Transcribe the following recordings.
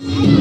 Hey!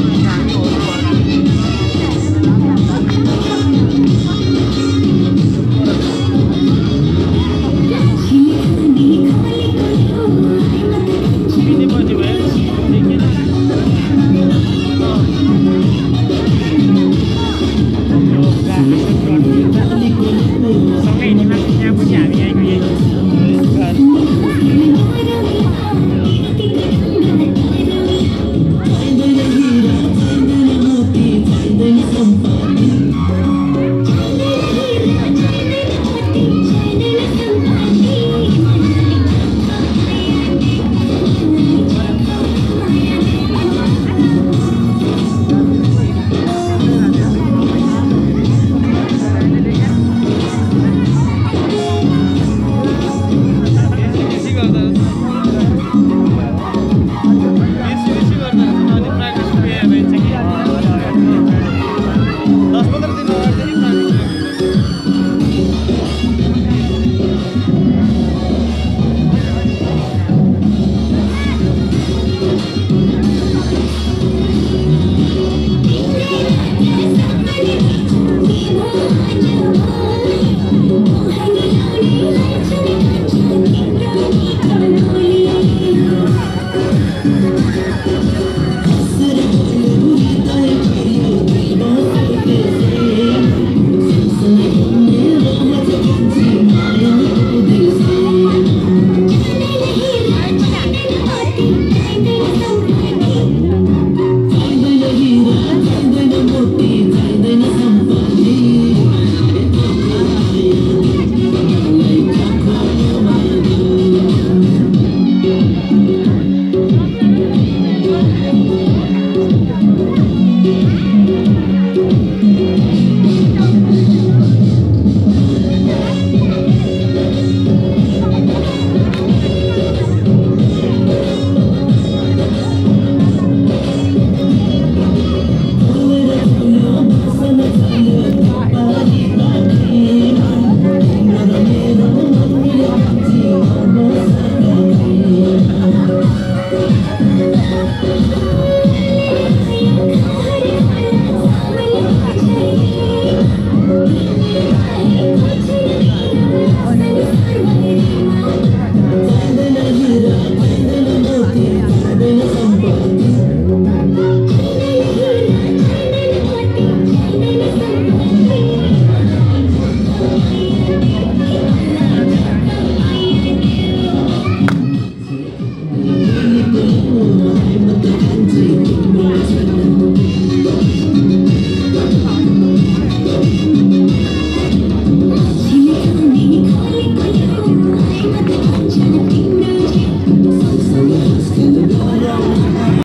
Thank you.